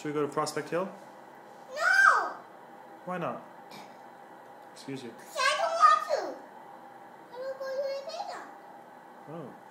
Should we go to Prospect Hill? No! Why not? Excuse you. I don't want to. I don't go to the. Oh.